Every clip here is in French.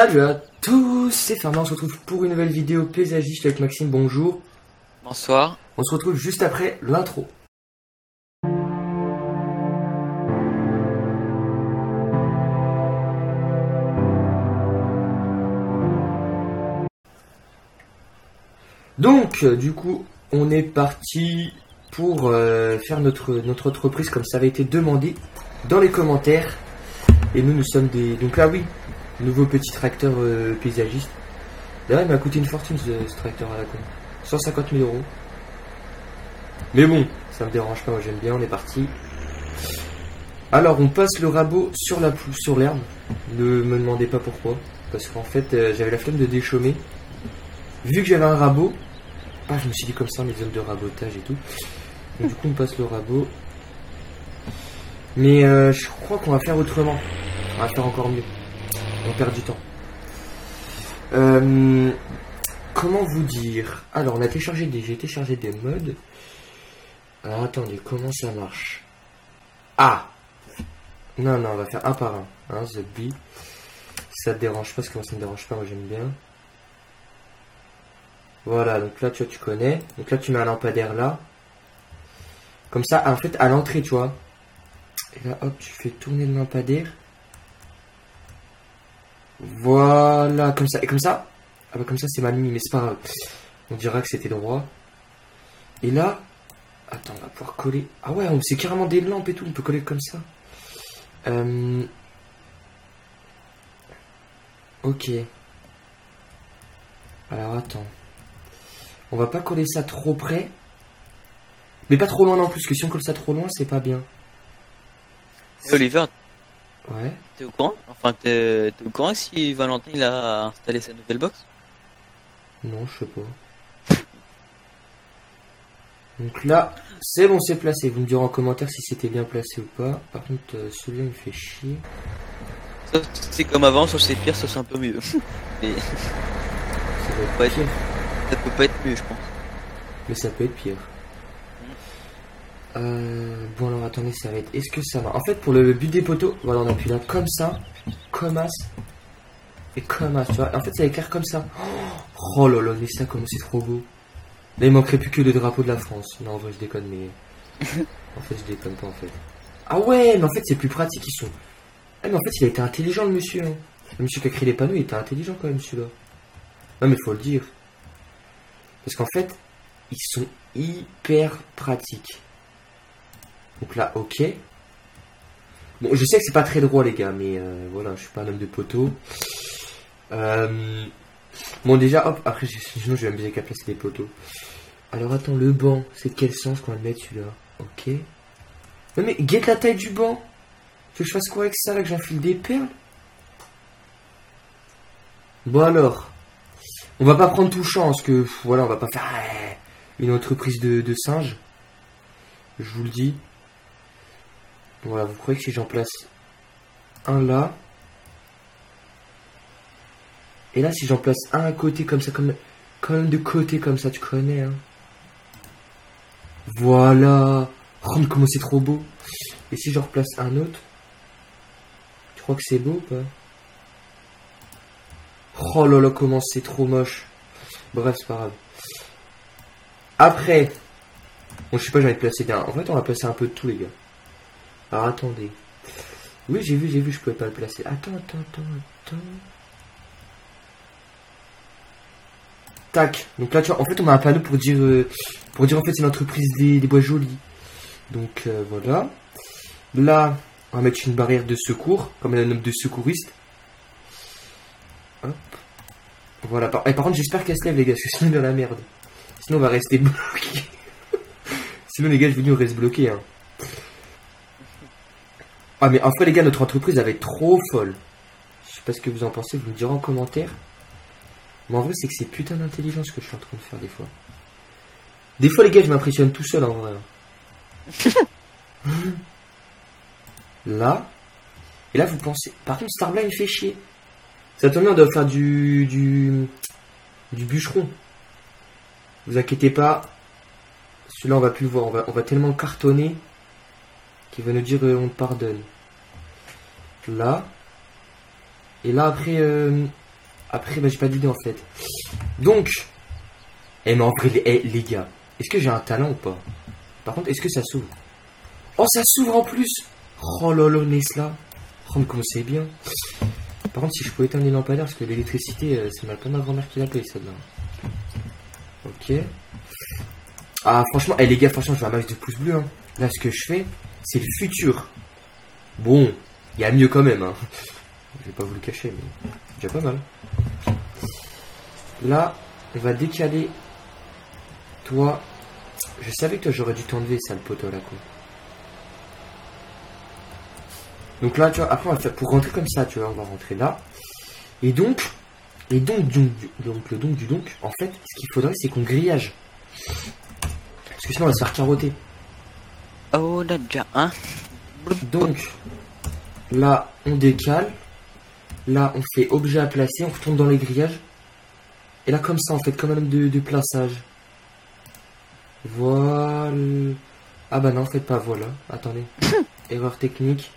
Salut à tous, c'est Fernand, on se retrouve pour une nouvelle vidéo paysagiste avec Maxime, bonjour. Bonsoir. On se retrouve juste après l'intro. Donc, euh, du coup, on est parti pour euh, faire notre, notre entreprise comme ça avait été demandé dans les commentaires. Et nous, nous sommes des... Donc là, oui, nouveau petit tracteur euh, paysagiste. D'ailleurs, il m'a coûté une fortune ce, tracteur à la con. 150 000 euros. Mais bon, ça me dérange pas, moi j'aime bien, on est parti. Alors, on passe le rabot sur la sur l'herbe. Ne me demandez pas pourquoi. Parce qu'en fait, euh, j'avais la flemme de déchaumer. Vu que j'avais un rabot, ah, je me suis dit comme ça, les zones de rabotage et tout. Du coup, on passe le rabot. Mais euh, je crois qu'on va faire autrement. On va faire encore mieux. On perd du temps. Euh, comment vous dire? Alors, on a téléchargé des, j'ai des modes. Alors, attendez, comment ça marche? Ah Non, non, on va faire un par un. Hein, The. Ça te dérange pas, parce que moi ça me dérange pas, moi j'aime bien. Voilà, donc là, tu vois, tu connais. Donc là, tu mets un lampadaire là. Comme ça, en fait, à l'entrée, tu vois. Et là, hop, tu fais tourner le lampadaire. Voilà, comme ça. Et comme ça, ah bah comme ça c'est mal mis, mais c'est pas grave. On dira que c'était droit. Et là, attends, on va pouvoir coller. Ah ouais, c'est carrément des lampes et tout, on peut coller comme ça. Euh... Ok. Alors attends. On va pas coller ça trop près. Mais pas trop loin non plus, que si on colle ça trop loin, c'est pas bien. Ouais. t'es au courant? Enfin, t'es au courant si Valentin il a installé sa nouvelle box? Non, je sais pas. Donc là, c'est bon, c'est placé. Vous me direz en commentaire si c'était bien placé ou pas. Par contre, euh, celui-là il me fait chier. C'est comme avant, sauf c'est pire, sauf c'est un peu mieux. Mais Ça doit être ça peut pas être mieux, je pense. Mais ça peut être pire. Euh, bon alors attendez, ça va être. Est-ce que ça va En fait, pour le but des poteaux, voilà, on appuie là comme ça, comme as, et comme as, tu vois. En fait, ça éclaire comme ça. Oh là là, mais ça, comment c'est trop beau. Là, il manquerait plus que le drapeau de la France. Non, en vrai, je déconne, mais. en fait, je déconne pas, en fait. Ah ouais, mais en fait, c'est plus pratique, ils sont. Ah, mais en fait, il a été intelligent, le monsieur. hein. Le monsieur qui a créé les panneaux, il était intelligent quand même, celui-là. Non, mais faut le dire. Parce qu'en fait, ils sont hyper pratiques. Donc là, ok. Bon, je sais que c'est pas très droit, les gars, mais euh, voilà, je suis pas un homme de poteau. Euh, Bon, déjà, hop, après, sinon je vais m'amuser qu'à placer des poteaux. Alors, attends, le banc, c'est de quel sens qu'on va mettre celui-là? Ok. Non, mais guette la taille du banc. Tu que je fasse quoi avec ça, là, que j'enfile des perles? Bon, alors. On va pas prendre tout champ, parce que, voilà, on va pas faire euh, une entreprise de, de singes. Je vous le dis. Voilà, vous croyez que si j'en place un là. Et là, si j'en place un à côté comme ça, comme, de côté comme ça, tu connais, hein. Voilà. Oh, mais comment c'est trop beau. Et si j'en replace un autre, tu crois que c'est beau ou pas? Oh là là, comment c'est trop moche. Bref, c'est pas grave. Après, bon, je sais pas, de placer bien. En fait, on va placer un peu de tout, les gars. Alors, attendez. Oui, j'ai vu, j'ai vu, je pouvais pas le placer. Attends, attends, attends, attends. Tac. Donc là, tu vois, en fait, on a un panneau pour dire, euh, pour dire en fait, c'est une entreprise des, des bois jolis. Donc euh, voilà. Là, on va mettre une barrière de secours, comme un homme de secouriste. Hop. Voilà. Et par contre, j'espère qu'elle se lève, les gars, parce que sinon, on est dans la merde. Sinon, on va rester bloqué. sinon, les gars, je vous dis, on reste bloqué. Hein. Ah, mais en fait, les gars, notre entreprise, elle va être trop folle. Je sais pas ce que vous en pensez, vous me direz en commentaire. Mais en vrai, c'est que c'est putain d'intelligence que je suis en train de faire des fois. Des fois, les gars, je m'impressionne tout seul en vrai. là. Et là, vous pensez. Par contre, Starblind il fait chier. Ça tombe bien, on doit faire du. du. du bûcheron. Vous inquiétez pas. Celui-là, on va plus le voir. On va, on va tellement le cartonner qu'il va nous dire euh, on pardonne. Là. Et là, après. euh, Après, bah, j'ai pas d'idée en fait. Donc, eh, mais en vrai, les, eh, les gars, est-ce que j'ai un talent ou pas? Par contre, est-ce que ça s'ouvre? Oh, ça s'ouvre en plus Oh lolo, Nesla. Oh, c'est bien. Par contre, si je pouvais éteindre les lampadaires, parce que l'électricité, euh, c'est mal pas ma grand-mère qui la paye, celle-là. Ok. Ah, franchement, eh, les gars, franchement, je vais un max de pouces bleus. Hein. Là, ce que je fais, c'est le futur. Bon, il y a mieux quand même. Hein. Je vais pas vous le cacher, mais déjà pas mal. Là, on va décaler toi. Je savais que toi, j'aurais dû t'enlever ça, poteau, là, quoi. Donc là, tu vois, après, on va faire, pour rentrer comme ça, tu vois, on va rentrer là. Et donc, et donc, donc, donc, le donc du donc, en fait, ce qu'il faudrait, c'est qu'on grillage. Parce que sinon, on va se faire carotter. Oh, là, déjà un. Donc, là, on décale. Là, on fait objet à placer, on retourne dans les grillages. Et là, comme ça, on fait comme un de, de plaçage. Voilà. Ah bah non, faites pas voilà. Attendez. Erreur technique.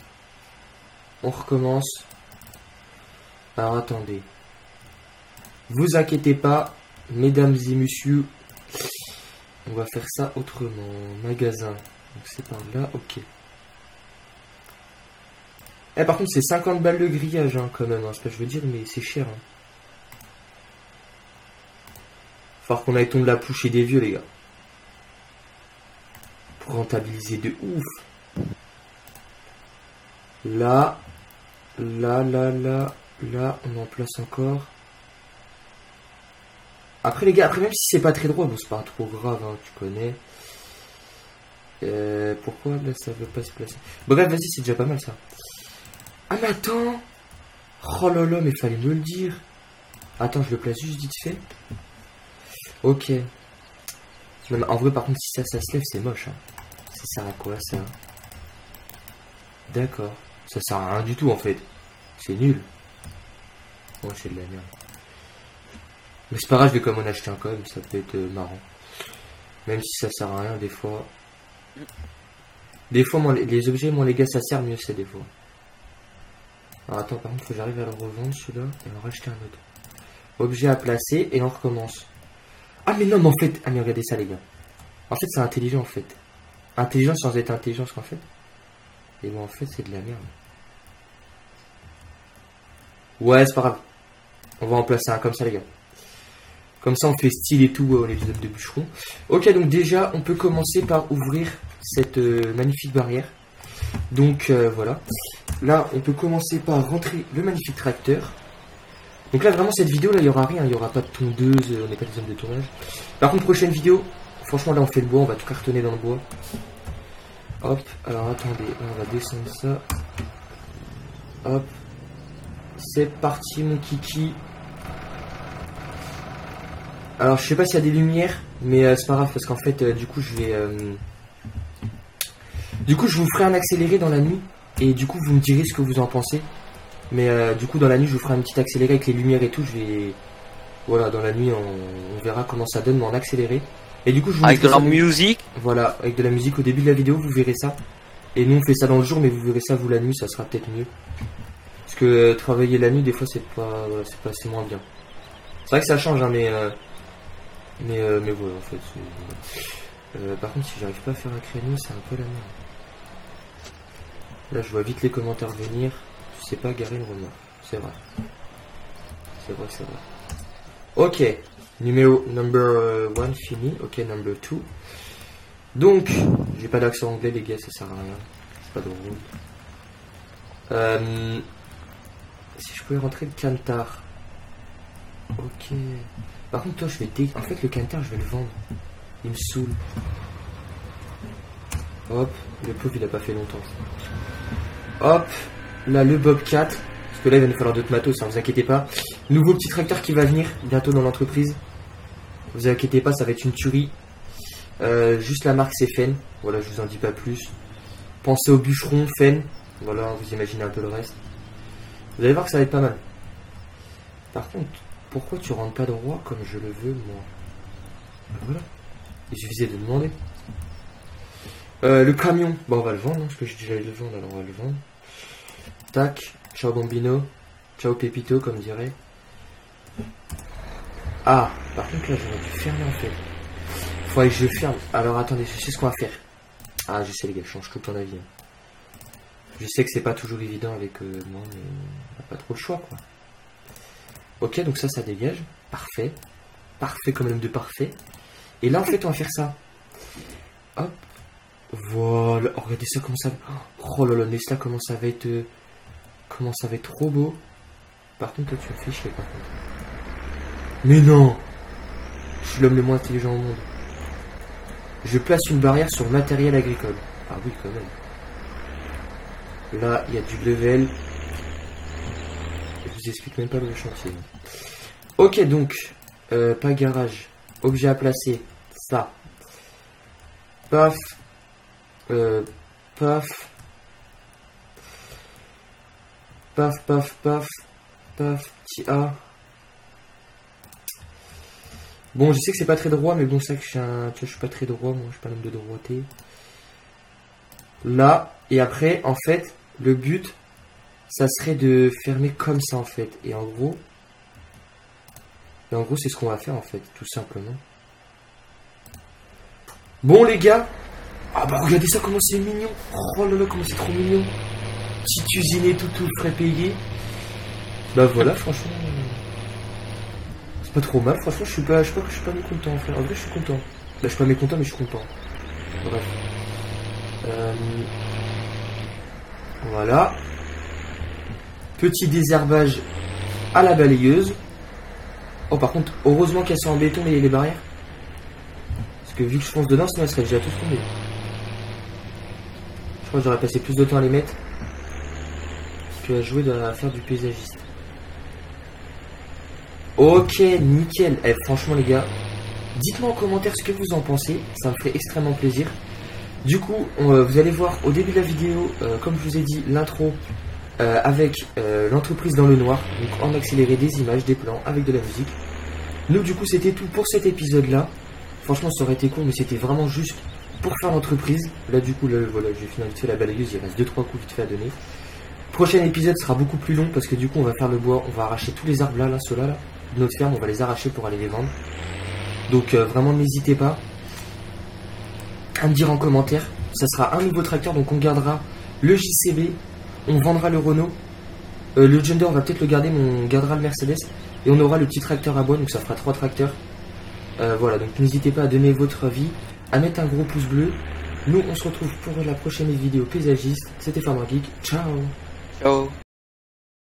On recommence. Alors attendez. Vous inquiétez pas, mesdames et messieurs. On va faire ça autrement. Magasin. C'est par là, ok. Eh par contre c'est 50 balles de grillage hein, quand même, hein, c'est pas que je veux dire, mais c'est cher. Hein. Qu'on aille tomber la pouche et des vieux les gars. Pour rentabiliser de ouf. Là, là, là, là, là, on en place encore. Après les gars, après même si c'est pas très droit, bon c'est pas trop grave, hein, tu connais. Euh, pourquoi là ça veut pas se placer? Bon bref, vas-y, c'est déjà pas mal ça. Ah mais attends Oh là là, mais fallait me le dire. Attends, je le place juste vite fait. Ok. Non, en vrai, par contre, si ça, ça se lève, c'est moche. Hein. Ça sert à quoi ça? D'accord. Ça sert à rien du tout en fait. C'est nul. Oh, c'est de la merde. Mais c'est pas grave, je vais quand en acheter un quand même, ça peut être euh, marrant. Même si ça sert à rien, des fois. Des fois, les, objets, moi, les gars, ça sert mieux, c'est des fois. Attends, par contre, que j'arrive à le revendre celui-là et en racheter un autre. Objet à placer et on recommence. Ah, mais non, mais en fait. Ah, mais regardez ça, les gars. En fait, c'est intelligent, en fait. Intelligent sans être intelligent, ce qu'en fait. Et moi, en fait, c'est de la merde. Ouais, c'est pas grave. On va en placer un comme ça, les gars. Comme ça, on fait style et tout euh, l'épisode de bûcheron. Ok, donc déjà, on peut commencer par ouvrir cette euh, magnifique barrière. Donc euh, voilà. Là, on peut commencer par rentrer le magnifique tracteur. Donc là, vraiment, cette vidéo, là, il n'y aura rien. Il n'y aura pas de tondeuse, euh, on n'est pas des zones de tournage. Par contre, prochaine vidéo, franchement, là, on fait le bois. On va tout cartonner dans le bois. Hop, alors attendez, on va descendre ça. Hop. C'est parti, mon kiki. Alors, je sais pas s'il y a des lumières, mais euh, c'est pas grave parce qu'en fait, euh, du coup, je vais. euh, Du coup, je vous ferai un accéléré dans la nuit et du coup, vous me direz ce que vous en pensez. Mais du coup, dans la nuit, je vous ferai un petit accéléré avec les lumières et tout. Je vais. Voilà, dans la nuit, on, on verra comment ça donne, mais en accéléré. Et du coup, je vous Avec de la musique. Voilà, avec de la musique au début de la vidéo, vous verrez ça. Et nous, on fait ça dans le jour, mais vous verrez ça vous la nuit, ça sera peut-être mieux. Parce que travailler la nuit, des fois, c'est pas, c'est pas, c'est moins bien. C'est vrai que ça change, hein, mais, euh, mais, euh, mais voilà, en fait. Euh, par contre, si j'arrive pas à faire un créneau, c'est un peu la merde. Là, je vois vite les commentaires venir. Je sais pas garer une remorque. C'est vrai. C'est vrai, c'est vrai. Ok. Numéro number euh, one fini. Ok, number two. Donc, j'ai pas d'accent anglais, les gars, ça sert à rien. C'est pas drôle. Euh, si je pouvais rentrer le cantar. Ok. Par contre, toi, je vais dé... En fait, le cantar, je vais le vendre. Il me saoule. Hop. Le pauvre, il a pas fait longtemps. Hop. Là, le Bobcat. Parce que là, il va nous falloir d'autres matos, hein, vous inquiétez pas. Nouveau petit tracteur qui va venir bientôt dans l'entreprise. Vous inquiétez pas, ça va être une tuerie. Euh, juste la marque c'est Fen. Voilà, je vous en dis pas plus. Pensez au bûcheron Fen. Voilà, vous imaginez un peu le reste. Vous allez voir que ça va être pas mal. Par contre, pourquoi tu rentres pas droit comme je le veux moi Ben Voilà. Il suffisait de demander. Euh, le camion, bon on va le vendre, hein, parce que j'ai déjà eu le vendre, alors on va le vendre. Tac, ciao Bambino, ciao Pepito comme dirait. Ah, par contre là j'aurais dû fermer en fait. Faudrait que je ferme. Alors attendez, je sais ce qu'on va faire. Ah, je sais les gars, je change tout ton avis. hein. Je sais que c'est pas toujours évident avec euh, moi, mais on n'a pas trop le choix quoi. Ok, donc ça, ça dégage. Parfait. Parfait quand même de parfait. Et là en fait on va faire ça. Hop. Voilà. Oh, regardez ça comment ça. Oh là là, Nesta, comment ça va être. euh, Comment ça va être trop beau. Par contre, toi, tu fais chier, par contre. Mais non Je suis l'homme le moins intelligent au monde. Je place une barrière sur le matériel agricole. Ah oui, quand même. Là, il y a du level. Vous explique même pas le chantier. Ok, donc, euh, pas garage. Objet à placer. Ça. Paf. Euh, paf. Paf, paf, paf. Paf, petit. Bon, je sais que c'est pas très droit, mais bon, c'est que je suis, un... tu je suis pas très droit, moi, je suis pas un homme de droité. Là, et après, en fait, le but, ça serait de fermer comme ça, en fait. Et en gros, et en gros, c'est ce qu'on va faire, en fait, tout simplement. Bon, les gars, ah bah regardez ça, comment c'est mignon. Oh là là, comment c'est trop mignon. Petite et tout, tout frais payé. Bah voilà, franchement. C'est pas trop mal, franchement, je suis pas, je pas que je suis pas mécontent, frère. En vrai, je suis content. Bah, je suis pas mécontent, mais je suis content. Bref. Euh, Voilà. Petit désherbage à la balayeuse. Oh, par contre, heureusement qu'elles sont en béton, les, les barrières. Parce que vu que je fonce dedans, sinon elles seraient déjà tous tombées. Je crois que j'aurais passé plus de temps à les mettre que à jouer à faire du paysagiste. Ok, nickel. Eh, franchement, les gars, dites-moi en commentaire ce que vous en pensez. Ça me ferait extrêmement plaisir. Du coup, euh, vous allez voir au début de la vidéo, euh, comme je vous ai dit, l'intro euh, avec euh, l'entreprise dans le noir. Donc en accéléré des images, des plans, avec de la musique. Nous, du coup, c'était tout pour cet épisode-là. Franchement, ça aurait été court, mais c'était vraiment juste pour faire l'entreprise. Là, du coup, là, voilà, j'ai fini vite fait la balayeuse. Il reste 2-3 coups vite fait à donner. Prochain épisode sera beaucoup plus long parce que du coup, on va faire le bois. On va arracher tous les arbres là, là, ceux-là, là, de notre ferme. On va les arracher pour aller les vendre. Donc, euh, vraiment, n'hésitez pas à me dire en commentaire. Ça sera un nouveau tracteur, donc on gardera le JCB, on vendra le Renault. Euh, le Gender, on va peut-être le garder, mais on gardera le Mercedes. Et on aura le petit tracteur à bois, donc ça fera trois tracteurs. Euh, voilà, donc n'hésitez pas à donner votre avis, à mettre un gros pouce bleu. Nous, on se retrouve pour la prochaine vidéo paysagiste. C'était Farmer Geek. Ciao Ciao